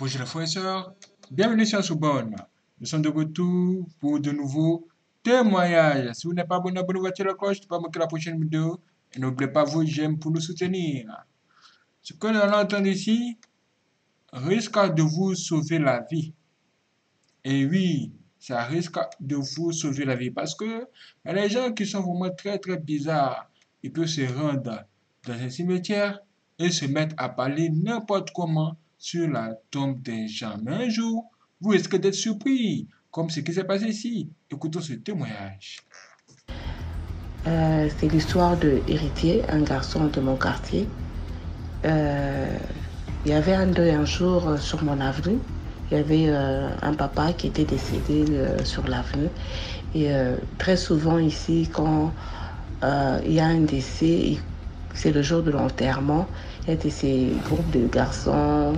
Bonjour les frères et sœurs, bienvenue sur Soubonne. Nous sommes de retour pour de nouveaux témoignages. Si vous n'êtes pas abonné, abonnez-vous à la cloche pour pas manquer la prochaine vidéo. Et n'oubliez pas vos j'aime pour nous soutenir. Ce que nous entend ici risque de vous sauver la vie. Et oui, ça risque de vous sauver la vie parce que les gens qui sont vraiment très très bizarres, ils peuvent se rendre dans un cimetière et se mettre à parler n'importe comment sur la tombe des gens. Mais un jour, vous risquez d'être surpris, comme ce qui s'est passé ici. Écoutons ce témoignage. Euh, c'est l'histoire de Héritier, un garçon de mon quartier. Euh, il y avait un deuil un jour euh, sur mon avenue. Il y avait un papa qui était décédé sur l'avenue. Et très souvent ici, quand il y a un décès, c'est le jour de l'enterrement, a ces groupes de garçons,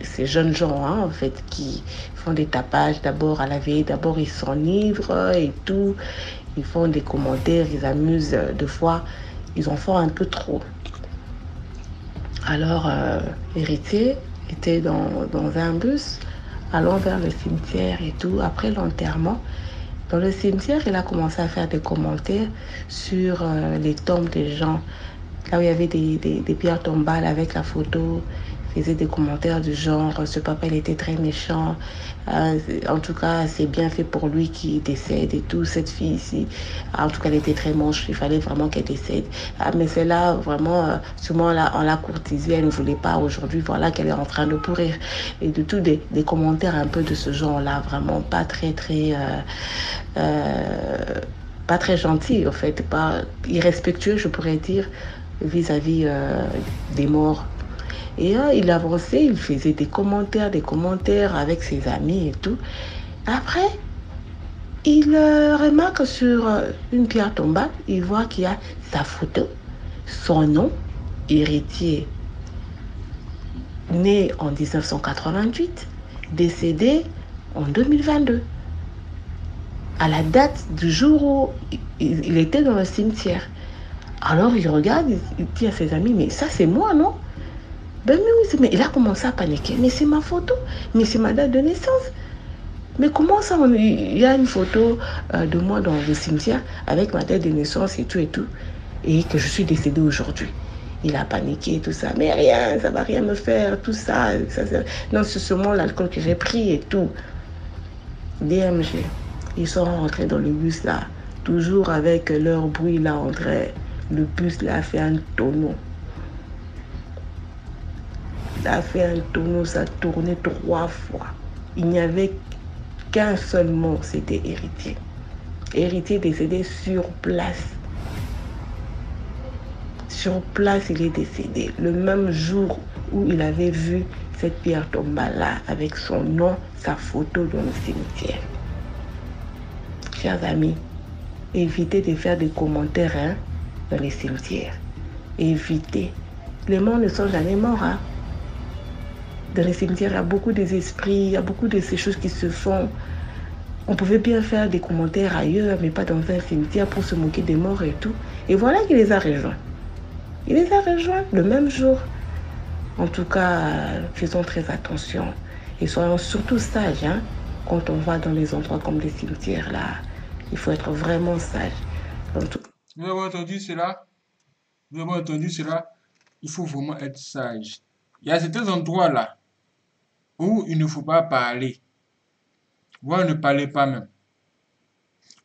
ces jeunes gens hein, en fait qui font des tapages d'abord à la veille, d'abord ils s'enivrent et tout, ils font des commentaires, ils amusent deux fois, ils en font un peu trop. Alors euh, héritier était dans, dans un bus allant vers le cimetière et tout après l'enterrement. Dans le cimetière, il a commencé à faire des commentaires sur euh, les tombes des gens. Là où il y avait des, des, pierres tombales avec la photo faisait des commentaires du genre ce papa il était très méchant. Euh, en tout cas c'est bien fait pour lui qui décède et tout. Cette fille ici en tout cas elle était très moche. Il fallait vraiment qu'elle décède. Ah, mais c'est là vraiment euh, souvent on l'a, on l'a courtisée elle ne voulait pas. Aujourd'hui voilà qu'elle est en train de pourrir. Et de tout des, des commentaires un peu de ce genre là vraiment pas très très euh, pas très gentil en fait. Pas irrespectueux je pourrais dire vis-à-vis euh, des morts et il avançait, il faisait des commentaires, des commentaires avec ses amis et tout. Après, il euh, remarque sur euh, une pierre tombale, il voit qu'il y a sa photo, son nom, héritier, né en 1988, décédé en 2022. À la date du jour où il était dans le cimetière. Alors il regarde, il dit à ses amis, mais ça c'est moi, non? Ben oui, mais il a commencé à paniquer. Mais c'est ma photo, mais c'est ma date de naissance. Mais comment ça, il y a une photo euh, de moi dans le cimetière avec ma date de naissance et tout et tout, et que je suis décédée aujourd'hui. Il a paniqué et tout ça. Mais rien, ça va rien me faire, tout ça. Non, c'est seulement l'alcool que j'ai pris et tout. DMG. Ils sont rentrés dans le bus là, toujours avec leur bruit là, entre le bus là fait un tonneau. Ça a fait un tonneau, ça a tourné trois fois. Il n'y avait qu'un seul mot, c'était héritier. Héritier décédé sur place. Sur place, il est décédé. Le même jour où il avait vu cette pierre tombale là, avec son nom, sa photo dans le cimetière. Chers amis, évitez de faire des commentaires hein, dans les cimetières. Évitez. Les morts ne sont jamais morts. Hein dans les cimetières, il y a beaucoup des esprits, il y a beaucoup de ces choses qui se font. On pouvait bien faire des commentaires ailleurs, mais pas dans un cimetière pour se moquer des morts et tout. Et voilà qu'il les a rejoints. Il les a rejoints le même jour. En tout cas, faisons très attention et soyons surtout sages hein, quand on va dans les endroits comme les cimetières là. Il faut être vraiment sage. Tout... Vous avez entendu cela Vous avez entendu cela Il faut vraiment être sage. Il y a certains endroits là où il ne faut pas parler. Voire ne parlez pas même.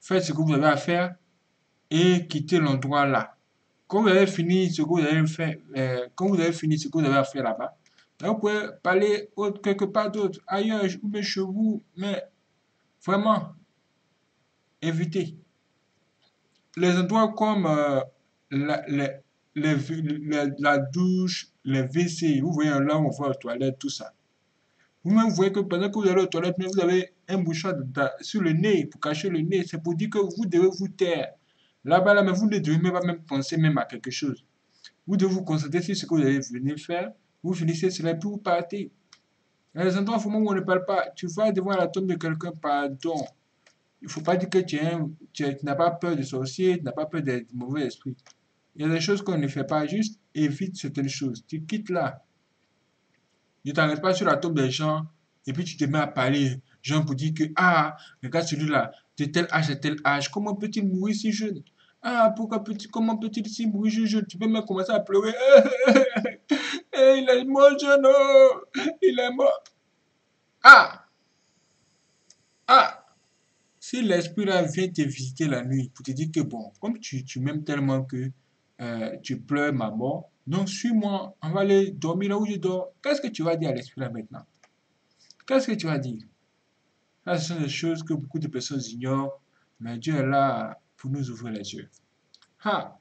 Faites ce que vous avez à faire et quittez l'endroit là. Quand vous avez fini ce que vous avez fait, euh, quand vous avez fini ce que vous avez à faire là-bas, vous pouvez parler quelque part d'autre, ailleurs, ou chez vous, mais vraiment, évitez. Les endroits comme euh, la, la douche, les WC, vous voyez là on voit les toilettes, tout ça. Vous-même, vous voyez que pendant que vous allez aux toilettes, vous avez un mouchoir sur le nez pour cacher le nez. C'est pour dire que vous devez vous taire. Là-bas, là, mais vous ne devez même pas même penser même à quelque chose. Vous devez vous concentrer sur ce que vous allez venir faire. Vous finissez cela, puis vous partez. Dans les endroits où on ne parle pas, tu vas devant la tombe de quelqu'un, pardon. Il ne faut pas dire que tu, n'as pas peur des sorciers, tu n'as pas peur des mauvais esprits. Il y a des choses qu'on ne fait pas juste, évite certaines choses. Tu quittes là. ne t'arrête pas sur la tombe des gens et puis tu te mets à parler. Gens pour dire que, ah, regarde celui-là, de tel âge à tel âge, comment peut-il mourir si jeune? Ah, pourquoi peut comment peut-il si mourir si jeune? Tu peux même commencer à pleurer. Eh, il est mort jeune, il est mort. Ah Ah Si l'esprit là vient te visiter la nuit pour te dire que, bon, comme tu, tu m'aimes tellement que euh, tu pleures ma mort, donc suis-moi, on va aller dormir là où je dors. Qu'est-ce que tu vas dire à l'esprit là maintenant? Qu'est-ce que tu vas dire? Ça, ce sont des choses que beaucoup de personnes ignorent, mais Dieu est là pour nous ouvrir les yeux. Ah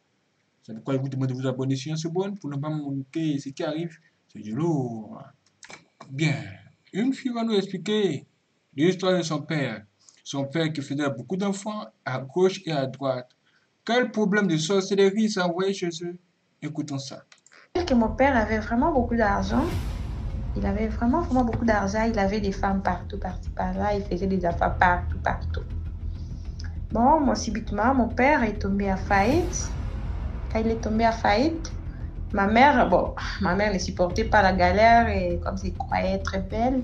C'est pourquoi je vous demande de vous abonner sur ce bon pour ne pas manquer ce qui arrive. C'est du lourd. Bien. Une fille va nous expliquer l'histoire de son père. Son père qui faisait beaucoup d'enfants à gauche et à droite. Quel problème de sorcellerie s'est envoyé chez eux? Écoutons ça. Que mon père avait vraiment beaucoup d'argent. Il avait vraiment, vraiment beaucoup d'argent. Il avait des femmes partout, partout, par-là. Il faisait des affaires partout, partout. Bon, moi, subitement, mon père est tombé à faillite. Quand il est tombé à faillite, ma mère, bon, ma mère ne supportait pas la galère et comme il croyait très belle,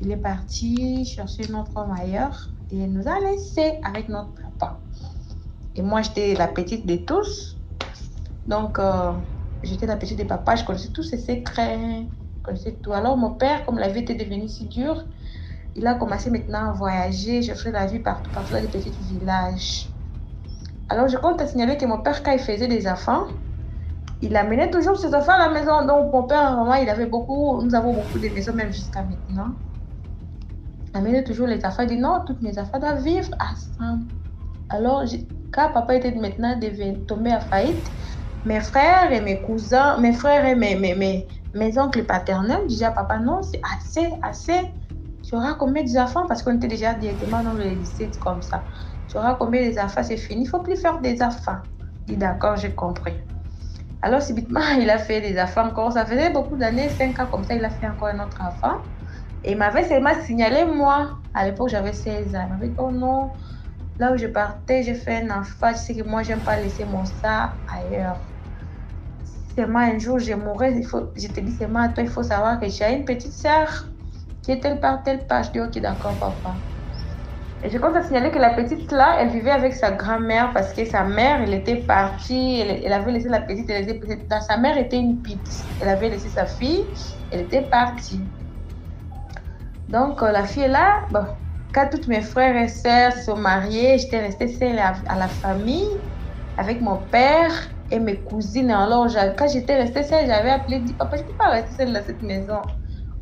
il est parti chercher notre homme ailleurs et il nous a laissés avec notre papa. Et moi, j'étais la petite de tous. Donc, euh, j'étais la petite de papa, je connaissais tous ses secrets, je connaissais tout. Alors, mon père, comme la vie était devenue si dure, il a commencé maintenant à voyager, chercher la vie partout, partout dans les petits villages. Alors, je compte te signaler que mon père, quand il faisait des enfants, il amenait toujours ses enfants à la maison. Donc, mon père, vraiment, il avait beaucoup, nous avons beaucoup de maisons, même jusqu'à maintenant. Amenait toujours les affaires, dit non, toutes mes affaires doivent vivre ensemble. Alors, quand papa était maintenant tombé à faillite, mes frères et mes cousins, mes frères et mes, mes, mes, oncles paternels disaient papa, non, c'est assez, assez. Tu auras combien d'enfants Parce qu'on était déjà directement dans le lycée comme ça. Tu auras combien des enfants? C'est fini. Il ne faut plus faire des enfants. Il dit d'accord, j'ai compris. Alors, subitement, il a fait des enfants encore. Ça faisait beaucoup d'années, 5 ans comme ça, il a fait encore un autre enfant. Et il m'avait seulement signalé, moi. À l'époque, j'avais 16 ans. Il m'avait dit, oh non, là où je partais, j'ai fait un enfant. Tu sais que moi, j'aime pas laisser mon sang ailleurs. Seulement un jour, je mourrais. Je te dis seulement à toi, il faut savoir que j'ai une petite sœur qui est telle part, telle part. Je dis, ok, d'accord, papa. Et je compte à signaler que la petite là, elle vivait avec sa grand-mère parce que sa mère, elle était partie, elle, avait laissé la petite, elle était, sa mère était une pite. Elle avait laissé sa fille, elle était partie. Donc la fille là, bon, quand tous mes frères et sœurs sont mariés, j'étais restée seule à, la famille avec mon père et mes cousines. Alors quand j'étais restée seule, j'avais appelé, dit papa, je ne peux pas rester seule dans cette maison.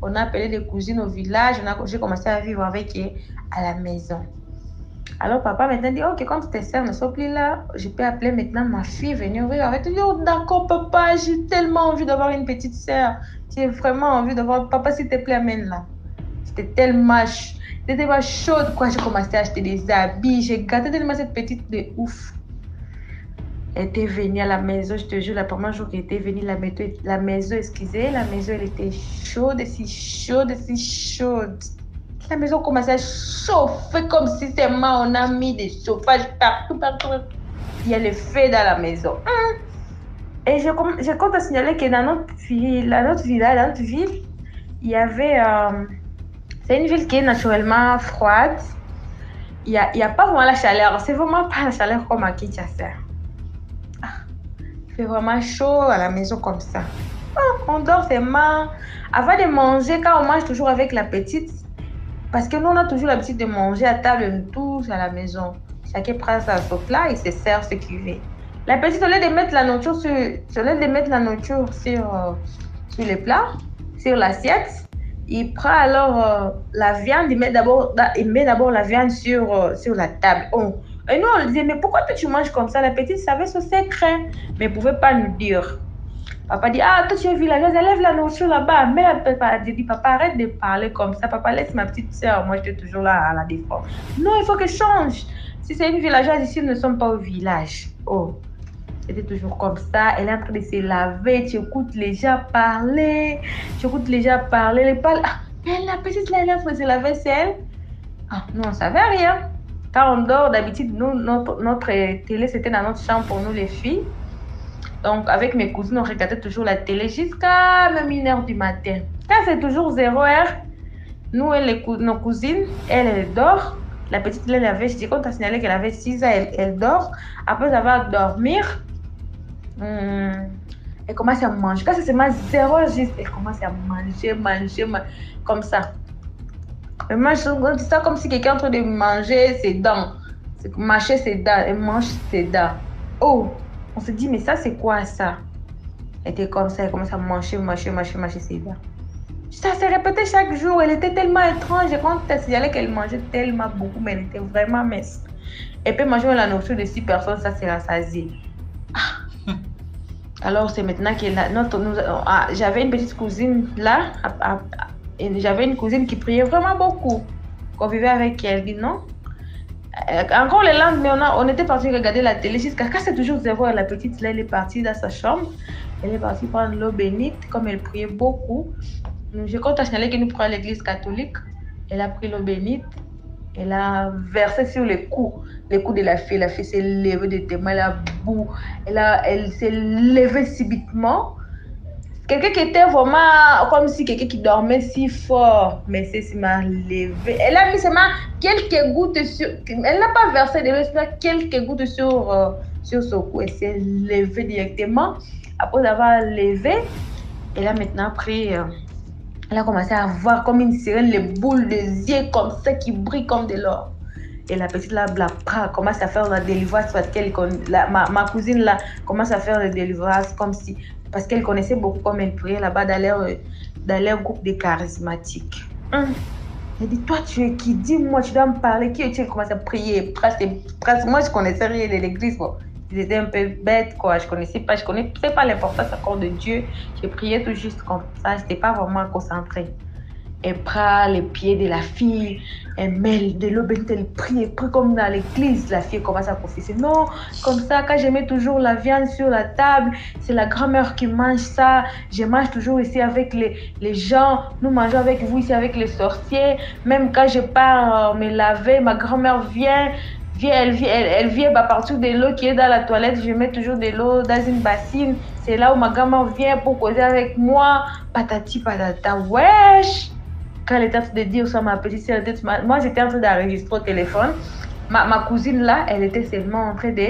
On a appelé des cousines au village, j'ai commencé à vivre avec eux à la maison. Alors papa maintenant dit, ok, quand tes soeurs ne sont plus là, je peux appeler maintenant ma fille, venir vivre avec toi. Oh, d'accord papa, j'ai tellement envie d'avoir une petite soeur. J'ai vraiment envie d'avoir, papa s'il te plaît, amène-la. C'était tellement, c'était tellement chaude quoi. J'ai commencé à acheter des habits, j'ai gâté tellement cette petite de ouf. Elle était venue à la maison, je te jure, le premier jour qu'elle était venue, la maison, la maison, excusez, la maison, elle était chaude, si chaude, si chaude. La maison commençait à chauffer comme si seulement on a mis des chauffages partout, partout. Il y a le feu dans la maison. Et je, je compte à signaler que dans notre, ville, dans notre ville, il y avait... Euh, c'est une ville qui est naturellement froide. Il n'y a, a pas vraiment la chaleur. C'est vraiment pas la chaleur comme à Kinshasa. Il fait vraiment chaud à la maison comme ça. on dort seulement. Avant de manger, quand on mange toujours avec la petite, parce que nous, on a toujours l'habitude de manger à table tous à la maison. Chacun prend sa plat et se sert ce qu'il veut. La petite, au lieu de mettre la nourriture sur, au lieu de mettre la nourriture sur, euh, sur les plats, sur l'assiette, il prend alors euh, la viande, il met d'abord, il met d'abord la viande sur, euh, sur la table. Oh. Et nous, on lui disait, mais pourquoi toi tu manges comme ça? La petite savait ce secret, mais ne pouvait pas nous dire. Papa dit, ah, toi tu es villageuse, lève la nourriture là-bas. Mais papa dit, papa, arrête de parler comme ça. Papa, laisse ma petite soeur. Moi, j'étais toujours là à la défense. Non, il faut que je change. Si c'est une villageoise ici, nous ne sommes pas au village. Oh, c'était toujours comme ça. Elle est en train de se laver. Tu écoutes les gens parler. Tu écoutes les gens parler. Les parle. Ah, mais la petite là, elle est en train de se laver, c'est elle. Ah, nous, on ne savait rien. Quand on dort, d'habitude, nous, notre, notre télé, c'était dans notre chambre pour nous, les filles. Donc, avec mes cousines, on regardait toujours la télé jusqu'à même 1h du matin. Quand c'est toujours 0 heure, nous, et les nos cousines, elle, elle dort. La petite, elle avait, je dis qu'on t'a signalé qu'elle avait 6 ans, elle, elle dort. Après avoir dormir, hum, elle commence à manger. Quand c'est seulement 0 heure, juste, elle commence à manger, manger, ma- comme ça. Elle mange ça comme si quelqu'un est en train de manger ses dents. Mâcher ses dents. Elle mange ses dents. Oh, on se dit, mais ça, c'est quoi ça? Elle était comme ça, elle commence à manger, manger, manger, manger ses dents. Ça s'est répété chaque jour. Elle était tellement étrange. Quand elle signalé qu'elle mangeait tellement beaucoup, mais elle était vraiment mince. Elle peut manger la nourriture de six personnes, ça c'est rassasié. Ah. Alors c'est maintenant nous- ah, j'avais une petite cousine là. j'avais une cousine qui priait vraiment beaucoup. Qu'on vivait avec elle. Non? Euh, Encore le lendemain, on, on était parti regarder la télé jusqu'à quand c'est toujours zéro. La petite là, elle est partie dans sa chambre. Elle est partie prendre l'eau bénite, comme elle priait beaucoup. Je compte à signaler que nous prenons l'église catholique. Elle a pris l'eau bénite. Elle a versé sur les coups, les coups de la fille. La fille s'est levée de témoin, elle a bou. Elle, elle s'est levée subitement. Quelqu'un qui était vraiment comme si quelqu'un qui dormait si fort, mais c'est m'a levé. Elle a mis seulement quelques gouttes sur. Elle n'a pas versé de l'eau, quelques gouttes sur, euh, sur son cou. Elle s'est levée directement. Après avoir levé, elle a maintenant pris. euh, elle a commencé à voir comme une sirène les boules des yeux comme ça qui brillent comme de l'or. Et la petite là, la pra, commence à faire la délivrance parce qu'elle ma, ma cousine là commence à faire la délivrance comme si parce qu'elle connaissait beaucoup comme elle priait là-bas dans leur, dans leur groupe de charismatiques. Hum. Elle dit toi tu es qui? Dis-moi, tu dois me parler. Qui es-tu? Elle commence à prier. Presque, moi je connaissais rien de l'église. Bon. J'étais un peu bête quoi. Je connaissais pas, je connaissais pas l'importance encore de Dieu. Je priais tout juste comme ça. J'étais pas vraiment concentrée. Elle prend les pieds de la fille, elle mêle de l'eau bénite, elle prie, elle prie comme dans l'église. La fille commence à confesser. Non, comme ça, quand je mets toujours la viande sur la table, c'est la grand-mère qui mange ça. Je mange toujours ici avec les, les gens. Nous mangeons avec vous ici avec les sorciers. Même quand je pars euh, me laver, ma grand-mère vient. Elle, vient, elle, elle bah, partout de l'eau qui est dans la toilette. Je mets toujours de l'eau dans une bassine. C'est là où ma grand-mère vient pour causer avec moi. Patati patata. Wesh! Quand elle était en train de dire ça, ma petite ma- moi j'étais en train d'enregistrer au téléphone. Ma, cousine là, elle était seulement en train de.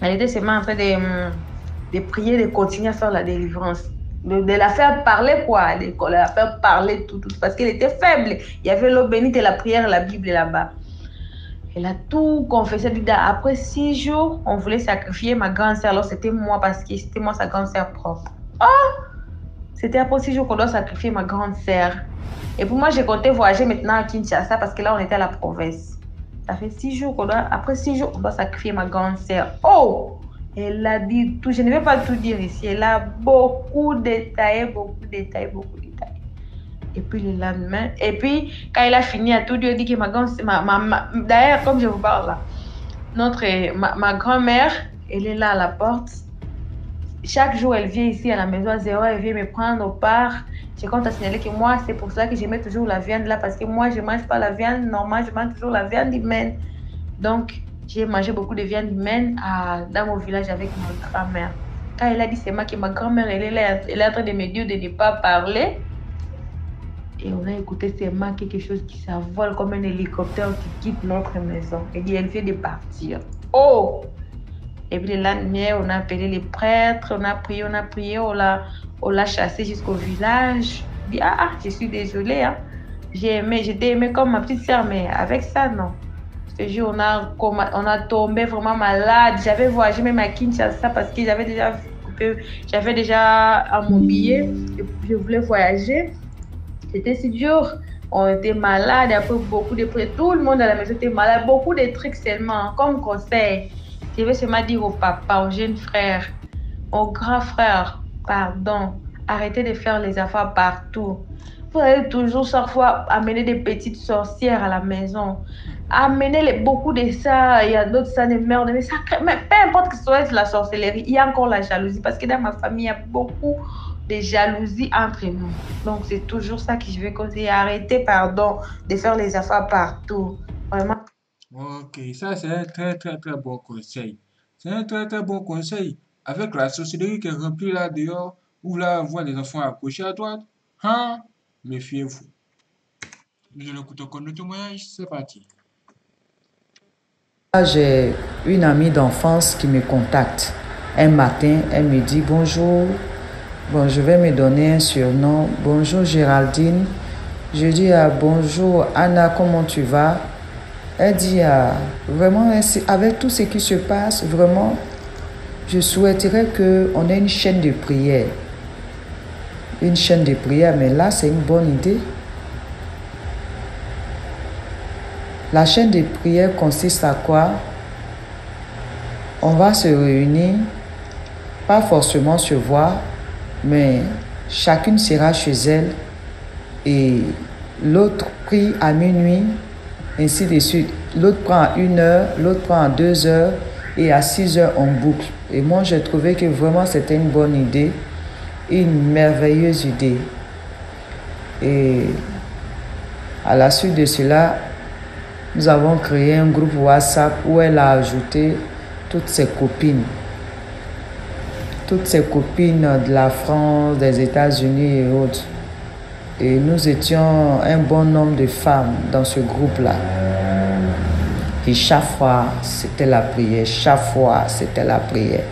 Elle était seulement en train de, hum, prier, de continuer à faire la délivrance. De, de la faire parler quoi, de, de la faire parler tout, tout, parce qu'elle était faible. Il y avait l'eau bénite et la prière, la Bible là-bas. Elle a tout confessé. Elle Après six jours, on voulait sacrifier ma grande sœur. Alors c'était moi parce que c'était moi sa grande sœur propre. Oh! C'était après six jours qu'on doit sacrifier ma grande sœur. Et pour moi, j'ai compté voyager maintenant à Kinshasa parce que là, on était à la province. Ça fait six jours qu'on doit, après six jours, on doit sacrifier ma grande sœur. Oh! Elle a dit tout, je ne vais pas tout dire ici. Elle a beaucoup détaillé, beaucoup détaillé, beaucoup. Et puis le lendemain, et puis quand elle a fini à tout elle dit que ma grande ma, ma, d'ailleurs, comme je vous parle là, notre, ma, ma grand-mère, elle est là à la porte. Chaque jour, elle vient ici à la maison à zéro, elle vient me prendre au part. Je compte à signaler que moi, c'est pour ça que mets toujours la viande là, parce que moi, je ne mange pas la viande normale, je mange toujours la viande humaine. Donc, j'ai mangé beaucoup de viande humaine à, dans mon village avec ma grand-mère. Quand elle a dit c'est moi que ma grand-mère, elle là, elle est en train de me dire de ne pas parler. Et on a écouté seulement quelque chose qui s'envole comme un hélicoptère qui quitte notre maison. Dit, elle vient de partir. Oh! Et puis le lendemain, on a appelé les prêtres, on a prié, on a prié, on l'a, on l'a chassé jusqu'au village. Dis, ah, ah, je suis désolée. Hein. J'ai aimé, j'étais aimée comme ma petite sœur, mais avec ça, non. Ce jour, on a, on a tombé vraiment malade. J'avais voyagé même à Kinshasa parce que j'avais déjà, déjà mon billet. Je voulais voyager. C'était si dur. On était malade. Après beaucoup de tout le monde à la maison était malade. Beaucoup de trucs seulement. Comme conseil, je vais seulement dire au papa, au jeune frère, au grand frère, pardon. Arrêtez de faire les affaires partout. Vous allez toujours chaque fois amener des petites sorcières à la maison. Amenez les, beaucoup de ça. Il y a d'autres ça de merde. Mais, ça, mais peu importe que ce soit la sorcellerie, il y a encore la jalousie. Parce que dans ma famille, il y a beaucoup de jalousie entre nous. Donc, c'est toujours ça que je vais conseiller. Arrêtez, pardon, de faire les affaires partout. Vraiment. Ok, ça c'est un très très très bon conseil. C'est un très très bon conseil. avec la sorcellerie qui est remplie là dehors, ou là, voir des enfants accrochés à droite, hein, méfiez-vous. Je l'écoute encore le témoignage, c'est parti. J'ai une amie d'enfance qui me contacte. Un matin, elle me dit bonjour. Bon, je vais me donner un surnom. Bonjour Géraldine. Je dis ah, bonjour Anna, comment tu vas? Elle dit ah, vraiment, avec tout ce qui se passe, vraiment, je souhaiterais qu'on ait une chaîne de prière. Une chaîne de prière, mais là, c'est une bonne idée. La chaîne de prière consiste à quoi? On va se réunir, pas forcément se voir, mais chacune sera chez elle et l'autre prie à minuit, ainsi de suite. L'autre prend à une heure, l'autre prend à deux heures et à six heures en boucle. Et moi, j'ai trouvé que vraiment c'était une bonne idée, une merveilleuse idée. Et à la suite de cela, nous avons créé un groupe WhatsApp où elle a ajouté toutes ses copines. Toutes ses copines de la France, des États-Unis et autres. Et nous étions un bon nombre de femmes dans ce groupe-là. Et chaque fois, c'était la prière. Chaque fois, c'était la prière.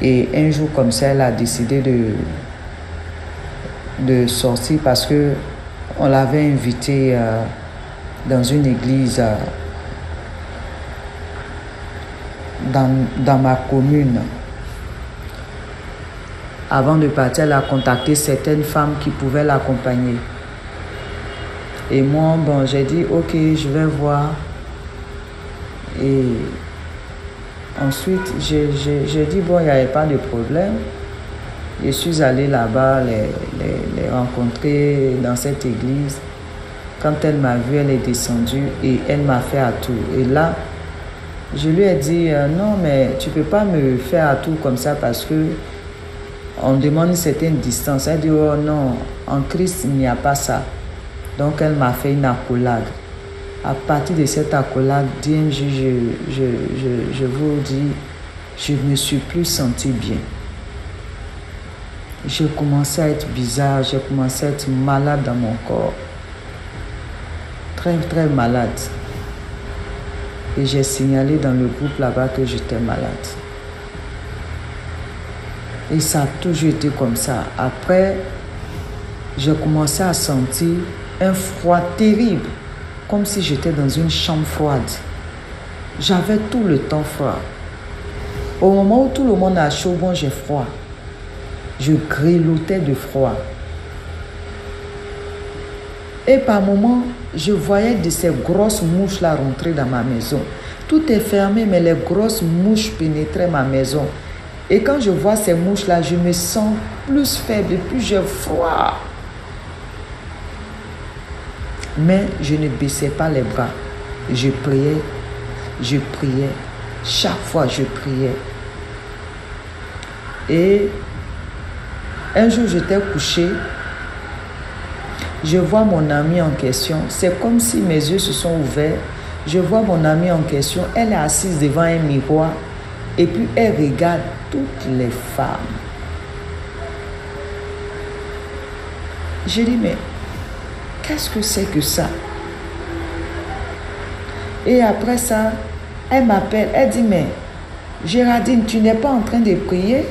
Et un jour comme ça, elle a décidé de, sortir parce que on l'avait invitée. Euh, dans une église euh, dans ma commune. Avant de partir, elle a contacté certaines femmes qui pouvaient l'accompagner. Et moi, bon, j'ai dit, ok, je vais voir. Et ensuite, j'ai dit, bon, il n'y avait pas de problème. Je suis allé là-bas les, les, les rencontrer dans cette église. Quand elle m'a vu, elle est descendue et elle m'a fait à tout. Et là, je lui ai dit, euh, non, mais tu ne peux pas me faire à tout comme ça parce que on demande une certaine distance. Elle dit, oh non, en Christ, il n'y a pas ça. Donc, elle m'a fait une accolade. À partir de cette accolade, je, je, je, je vous dis, je ne me suis plus senti bien. J'ai commencé à être bizarre, j'ai commencé à être malade dans mon corps très, très malade. Et j'ai signalé dans le groupe là-bas que j'étais malade. Et ça a toujours été comme ça. Après, j'ai commencé à sentir un froid terrible, comme si j'étais dans une chambre froide. J'avais tout le temps froid. Au moment où tout le monde a chaud, bon, j'ai froid. Je grelottais de froid. Et par moments, je voyais de ces grosses mouches-là rentrer dans ma maison. Tout est fermé, mais les grosses mouches pénétraient ma maison. Et quand je vois ces mouches-là, je me sens plus faible et plus j'ai froid. Mais je ne baissais pas les bras. Je priais, je priais. Chaque fois, je priais. Et un jour, j'étais couché je vois mon amie en question. C'est comme si mes yeux se sont ouverts. Je vois mon amie en question. Elle est assise devant un miroir. Et puis elle regarde toutes les femmes. Je dis, mais qu'est-ce que c'est que ça? Et après ça, elle m'appelle. Elle dit, mais Géraldine, tu n'es pas en train de prier?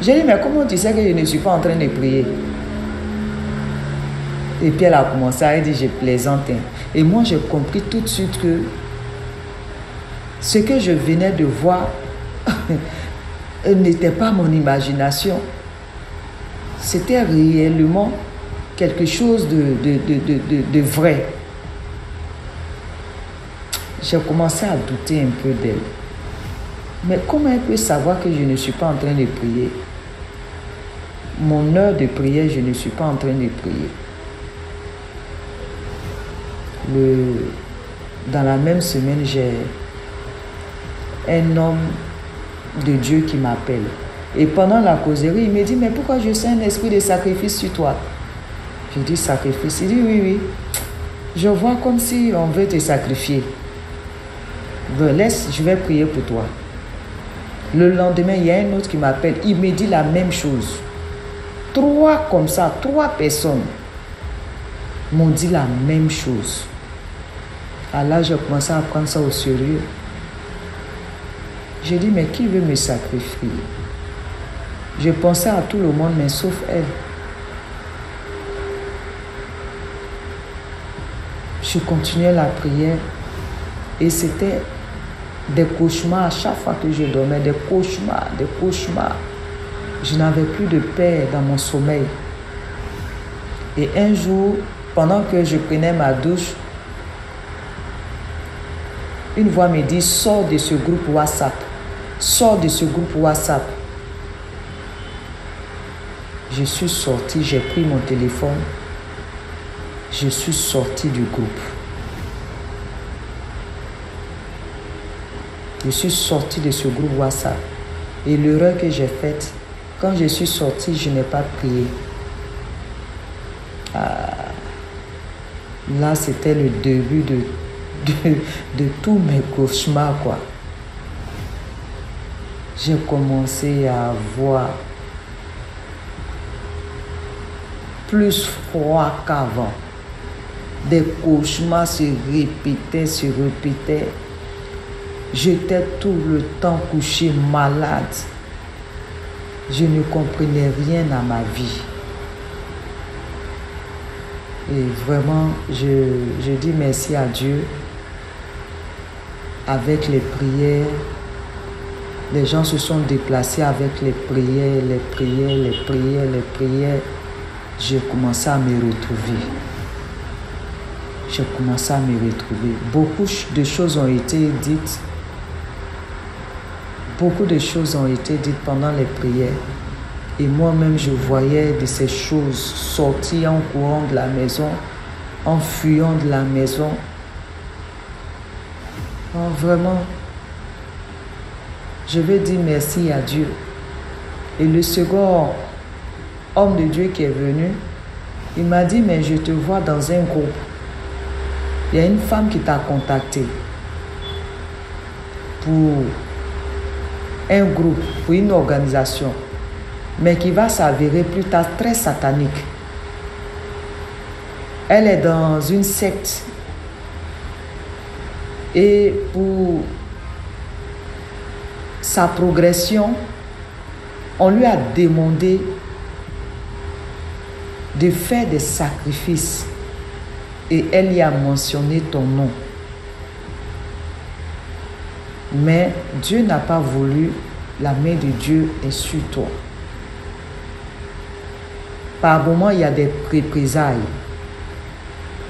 J'ai dit, mais comment tu sais que je ne suis pas en train de prier? Et puis elle a commencé à dire, je plaisante. Et moi, j'ai compris tout de suite que ce que je venais de voir n'était pas mon imagination. C'était réellement quelque chose de, de, vrai. J'ai commencé à douter un peu d'elle. Mais comment elle peut savoir que je ne suis pas en train de prier? Mon heure de prière, je ne suis pas en train de prier dans la même semaine, j'ai un homme de Dieu qui m'appelle. Et pendant la causerie, il me dit, mais pourquoi je sens un esprit de sacrifice sur toi? Je dis, sacrifice? Il dit, oui, oui. Je vois comme si on veut te sacrifier. laisse, je vais prier pour toi. Le lendemain, il y a un autre qui m'appelle. Il me dit la même chose. Trois comme ça, trois personnes m'ont dit la même chose. Alors là, j'ai commencé à prendre ça au sérieux. J'ai dit, mais qui veut me sacrifier? Je pensais à tout le monde, mais sauf elle. Je continuais la prière et c'était des cauchemars à chaque fois que je dormais, des cauchemars, des cauchemars. Je n'avais plus de paix dans mon sommeil. Et un jour, pendant que je prenais ma douche, une voix me dit, sors de ce groupe WhatsApp. Sors de ce groupe WhatsApp. Je suis sorti, j'ai pris mon téléphone. Je suis sorti du groupe. Je suis sorti de ce groupe WhatsApp. Et l'erreur que j'ai faite, quand je suis sorti, je n'ai pas prié. Ah, là, c'était le début de, de, de tous mes cauchemars, quoi. J'ai commencé à avoir plus froid qu'avant. Des cauchemars se répétaient, se répétaient. J'étais tout le temps couché malade. Je ne comprenais rien à ma vie. Et vraiment, je, je dis merci à Dieu. Avec les prières, les gens se sont déplacés avec les prières, les prières, les prières, les prières. J'ai commencé à me retrouver. J'ai commencé à me retrouver. Beaucoup de choses ont été dites. Beaucoup de choses ont été dites pendant les prières. Et moi-même, je voyais de ces choses sortir en courant de la maison, en fuyant de la maison. Vraiment, je veux dire merci à Dieu. Et le second homme de Dieu qui est venu, il m'a dit, mais je te vois dans un groupe. Il y a une femme qui t'a contacté pour un groupe, pour une organisation, mais qui va s'avérer plus tard très satanique. Elle est dans une secte. Et pour sa progression, on lui a demandé de faire des sacrifices et elle y a mentionné ton nom. Mais Dieu n'a pas voulu, la main de Dieu est sur toi. Par moment, il y a des représailles.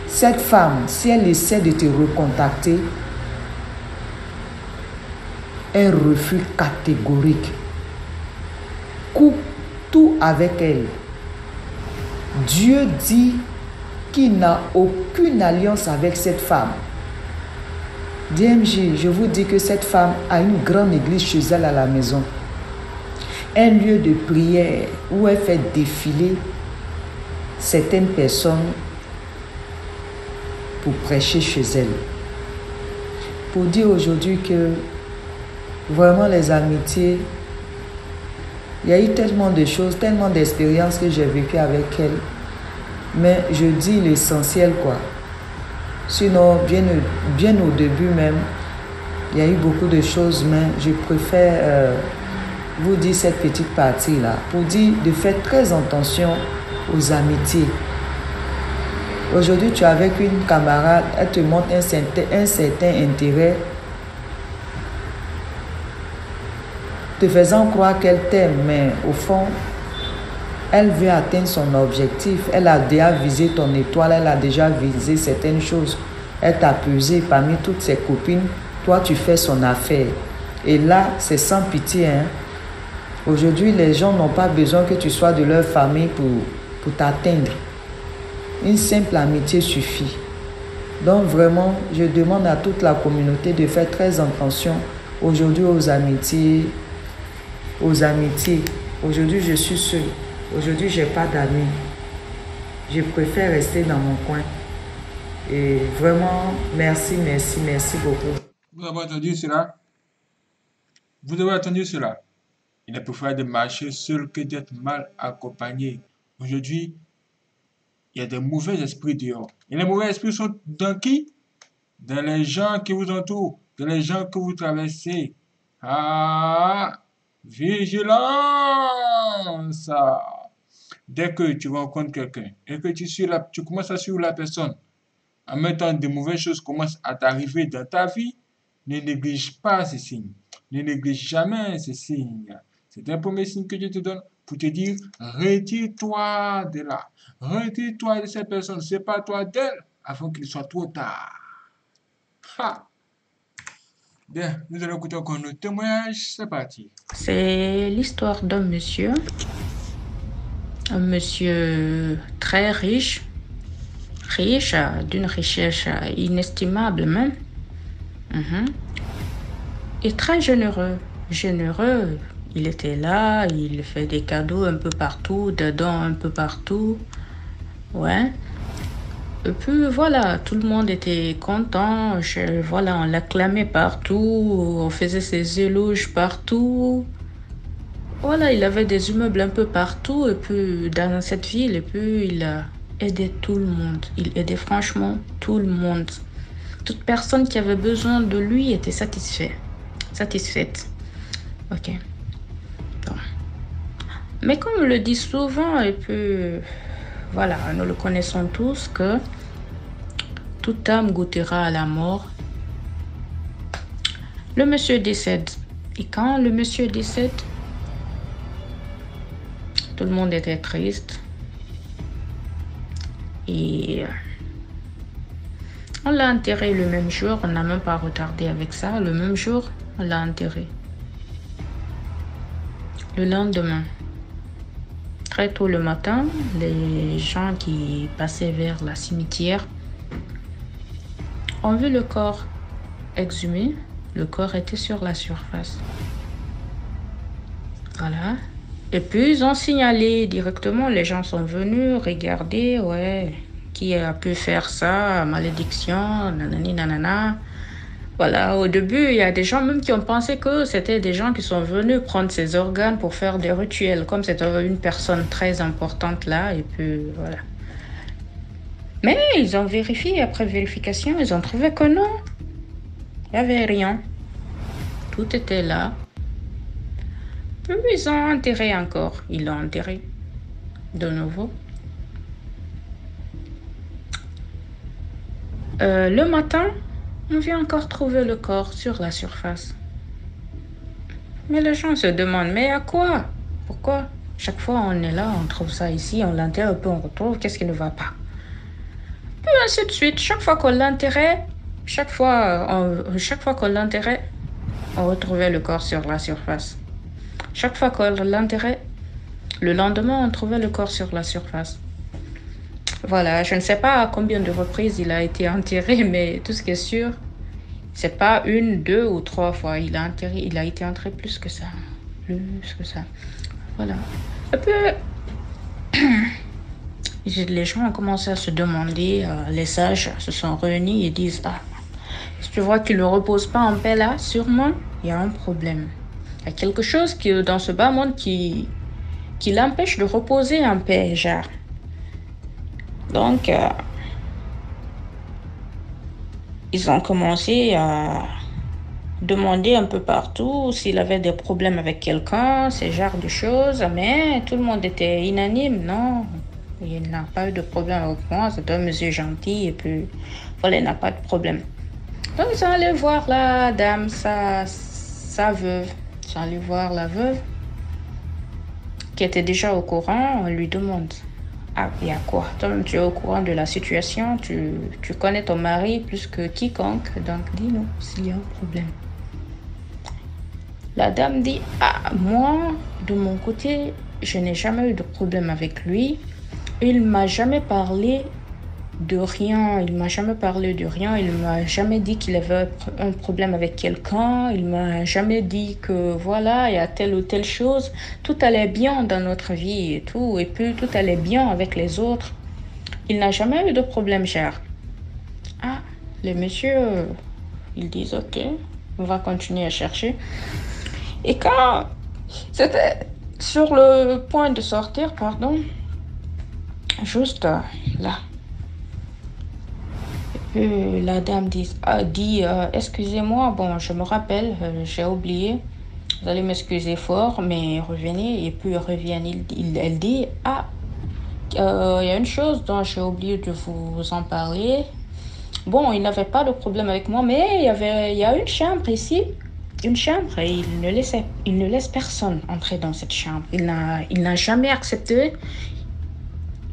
Cette femme, si elle essaie de te recontacter, refus catégorique. Coupe tout avec elle. Dieu dit qu'il n'a aucune alliance avec cette femme. DMJ, je vous dis que cette femme a une grande église chez elle à la maison. Un lieu de prière où elle fait défiler certaines personnes pour prêcher chez elle. Pour dire aujourd'hui que vraiment les amitiés, il y a eu tellement de choses, tellement d'expériences que j'ai vécues avec elle. Mais je dis l'essentiel quoi. Sinon, bien, bien au début même, il y a eu beaucoup de choses, mais je préfère euh, vous dire cette petite partie-là pour dire de faire très attention aux amitiés. Aujourd'hui, tu es avec une camarade, elle te montre un un certain intérêt, te faisant croire qu'elle t'aime, mais au fond, elle veut atteindre son objectif. Elle a déjà visé ton étoile, elle a déjà visé certaines choses. Elle t'a pesé parmi toutes ses copines. Toi, tu fais son affaire. Et là, c'est sans pitié. Hein? Aujourd'hui, les gens n'ont pas besoin que tu sois de leur famille pour, pour t'atteindre. Une simple amitié suffit. Donc vraiment, je demande à toute la communauté de faire très attention aujourd'hui aux amitiés. Aux amitiés. Aujourd'hui, je suis seule. Aujourd'hui, je n'ai pas d'amis. Je préfère rester dans mon coin. Et vraiment, merci, merci, merci beaucoup. Vous avez entendu cela? Vous avez entendu cela? Il est préférable de marcher seul que d'être mal accompagné. Aujourd'hui, il y a des mauvais esprits dehors. Et les mauvais esprits sont dans qui? Dans les gens qui vous entourent, dans les gens que vous traversez. Ah Vigilance Dès que tu rencontres quelqu'un et que tu, suis tu commences à suivre la personne, en même temps de mauvaises choses commencent à t'arriver dans ta vie, ne néglige pas ces signes. Ne néglige jamais ces signes. C'est un premier signe que je te donne pour te dire retire-toi de là. Retire-toi de cette personne. C'est pas toi d'elle avant qu'il soit trop tard. Ha! Bien, nous allons écouter encore nos témoignages. C'est parti. C'est l'histoire d'un monsieur, un monsieur très riche, riche, d'une richesse inestimable même, Mhm. et très généreux. Généreux, il était là, il fait des cadeaux un peu partout, des dons un peu partout. Ouais. Et puis voilà, tout le monde était content. Je- voilà, on l'acclamait partout, on faisait ses éloges partout. Voilà, il avait des immeubles un peu partout et puis dans cette ville et puis il a aidé tout le monde. Il aidait franchement tout le monde. Toute personne qui avait besoin de lui était satisfait, satisfaite. Ok. Mais comme on le dit souvent et puis voilà, nous le connaissons tous que toute âme goûtera à la mort. Le monsieur décède. Et quand le monsieur décède, tout le monde était triste. Et euh, on l'a enterré le même jour, on n'a même pas retardé avec ça. Le même jour, on l'a enterré. Le lendemain, très tôt le matin, les gens qui passaient vers la cimetière ont vu le corps exhumé. Le corps était sur la surface. Voilà. Et puis ils ont signalé directement, les gens sont venus regarder, ouais, qui a pu faire ça, malédiction, nanani nanana. Voilà, au début, il y a des gens même qui ont pensé que c'était des gens qui sont venus prendre ses organes pour faire des rituels, comme c'était une personne très importante là, et puis voilà. Mais ils ont vérifié, après vérification, ils ont trouvé que non, il n'y avait rien. Tout était là. Ils ont enterré encore, ils l'ont enterré de nouveau. Euh, le matin, on vient encore trouver le corps sur la surface. Mais les gens se demandent, mais à quoi? Pourquoi? Chaque fois on est là, on trouve ça ici, on l'enterre, puis on retrouve, qu'est-ce qui ne va pas? Puis ainsi de suite, chaque fois qu'on l'enterrait, chaque fois, on- chaque qu'on l'enterrait, on retrouvait le corps sur la surface. Chaque fois qu'on l'enterrait, le lendemain, on trouvait le corps sur la surface. Voilà, je ne sais pas à combien de reprises il a été enterré, mais tout ce qui est sûr, c'est pas une, deux ou trois fois. Il a, enterré, il a été enterré plus que ça. Plus que ça. Voilà. Puis, j'ai- les gens ont commencé à se demander, euh, les sages se sont réunis et disent Ah, si tu vois qu'il ne repose pas en paix là, sûrement, il y a un problème. Il y a quelque chose qui, dans ce bas monde qui, qui l'empêche de reposer en paix, genre. Donc, euh, ils ont commencé à demander un peu partout s'il avait des problèmes avec quelqu'un, ce genre de choses, mais tout le monde était unanime, non, il n'a pas eu de problème avec moi, c'est un monsieur gentil, et puis voilà, il n'a pas de problème. Donc, ils sont allés voir la dame, sa, sa veuve, ils sont allés voir la veuve, qui était déjà au courant, on lui demande ah, a quoi? Toi-même, tu es au courant de la situation, tu, tu connais ton mari plus que quiconque, donc dis-nous s'il y a un problème. La dame dit Ah, moi, de mon côté, je n'ai jamais eu de problème avec lui. Il m'a jamais parlé de rien. Il m'a jamais parlé de rien. Il m'a jamais dit qu'il avait un problème avec quelqu'un. Il m'a jamais dit que voilà, il y a telle ou telle chose. Tout allait bien dans notre vie et tout. Et puis tout allait bien avec les autres. Il n'a jamais eu de problème, cher. Ah, les messieurs, ils disent ok, on va continuer à chercher. Et quand c'était sur le point de sortir, pardon, juste là, la dame dit, a dit euh, Excusez-moi, bon, je me rappelle, euh, j'ai oublié. Vous allez m'excuser fort, mais revenez. Et puis revient, il, il- elle dit Ah, euh, il y a une chose dont j'ai oublié de vous en parler. Bon, il n'avait pas de problème avec moi, mais il y avait, il y a une chambre ici, une chambre, et il ne laissait, il ne laisse personne entrer dans cette chambre. Il n'a, il n'a jamais accepté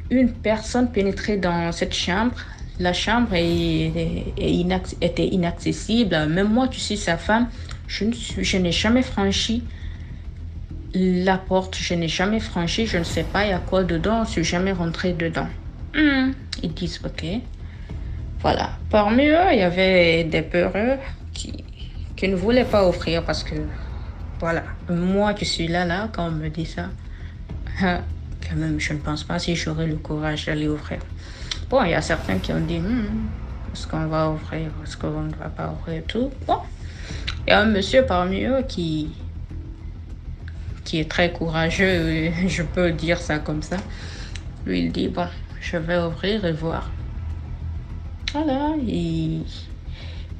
une personne pénétrer dans cette chambre. La chambre était inaccessible. Même moi, tu sais, sa femme, je, ne n'ai jamais franchi la porte. Je n'ai jamais franchi. Je ne sais pas il y a quoi dedans. Je suis jamais rentré dedans. Hmm. Ils disent OK. Voilà. Parmi eux, il y avait des peureux qui, qui ne voulaient pas offrir parce que, voilà, moi qui suis là, là, quand on me dit ça, quand même, je ne pense pas si j'aurais le courage d'aller ouvrir. Bon, il y a certains qui ont dit, Hmm, est-ce qu'on va ouvrir, est-ce qu'on ne va pas ouvrir tout. Bon, il y a un monsieur parmi eux qui, qui est très courageux, je peux dire ça comme ça. Lui, il dit, bon, je vais ouvrir et voir. Voilà, il,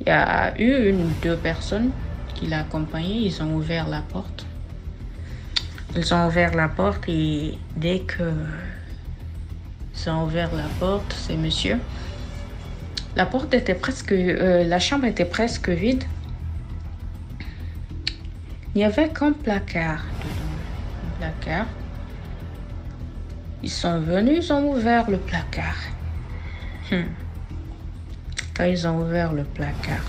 y a eu une deux personnes qui l'accompagnaient, ils ont ouvert la porte. Ils ont ouvert la porte et dès que ils ont ouvert la porte, c'est monsieur. La porte était presque, euh, la chambre était presque vide. Il y avait qu'un placard dedans, un placard. Ils sont venus, ils ont ouvert le placard. Hmm. Quand ils ont ouvert le placard,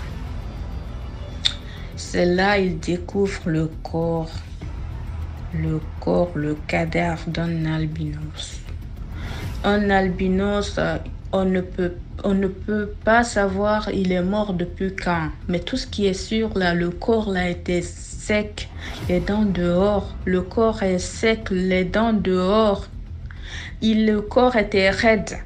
c'est là ils découvrent le corps, le corps, le cadavre d'un albinos. Un albinos, euh, on ne peut, on ne peut pas savoir il est mort depuis quand. Mais tout ce qui est sûr là, le corps là était sec, les dents dehors, le corps est sec, les dents dehors. Il, le corps était raide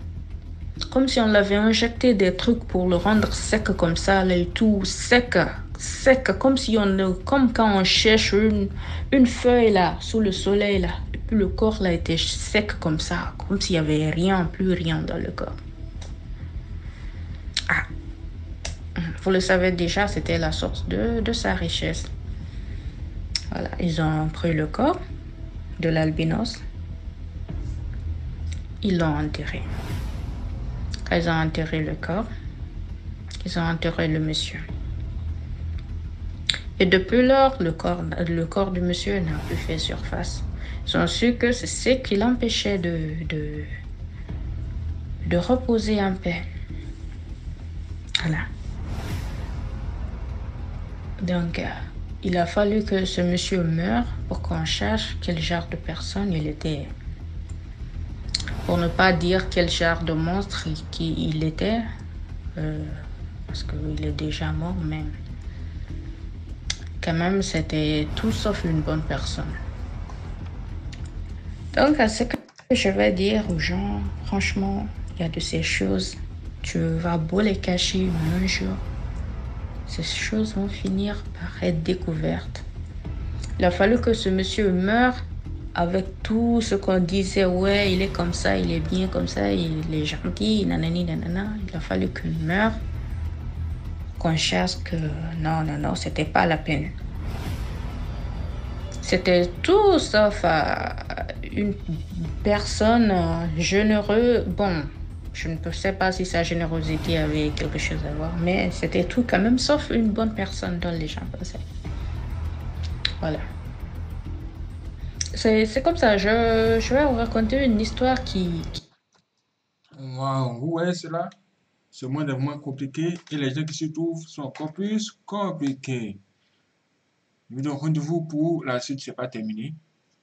comme si on l'avait injecté des trucs pour le rendre sec comme ça, là, et tout sec, sec, comme si on, comme quand on cherche une, une feuille là, sous le soleil là, et puis le corps là était sec comme ça, comme s'il y avait rien, plus rien dans le corps. Ah, vous le savez déjà, c'était la source de, de sa richesse. Voilà, ils ont pris le corps de l'albinos, ils l'ont enterré. Quand ils ont enterré le corps, ils ont enterré le monsieur. Et depuis lors, le corps, le corps du monsieur n'a plus fait surface. Ils ont su que c'est ce qui l'empêchait de, de, de reposer en paix. Voilà. Donc, euh, il a fallu que ce monsieur meure pour qu'on cherche quel genre de personne il était pour ne pas dire quel genre de monstre il, qui il était, euh, parce qu'il est déjà mort, mais quand même c'était tout sauf une bonne personne. Donc, à ce que je vais dire aux gens, franchement, il y a de ces choses, tu vas beau les cacher, un jour, ces choses vont finir par être découvertes. Il a fallu que ce monsieur meure avec tout ce qu'on disait, ouais, il est comme ça, il est bien comme ça, il est gentil, nanani, nanana. Il a fallu qu'il meure, qu'on cherche que non, non, non, c'était pas la peine. C'était tout sauf euh, une personne euh, généreuse. Bon, je ne sais pas si sa générosité avait quelque chose à voir, mais c'était tout quand même sauf une bonne personne dont les gens pensaient. Voilà. C'est comme ça. Je, je vais vous raconter une histoire qui, Waouh, vous voyez cela? Ce monde est moins compliqué et les gens qui se trouvent sont encore plus compliqués. Je vous donne rendez-vous pour la suite, c'est pas terminé.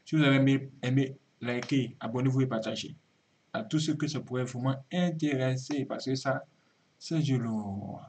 Si vous avez aimé, likez, abonnez-vous et partagez. À tous ceux que ça pourrait vraiment intéresser parce que ça, c'est du lourd.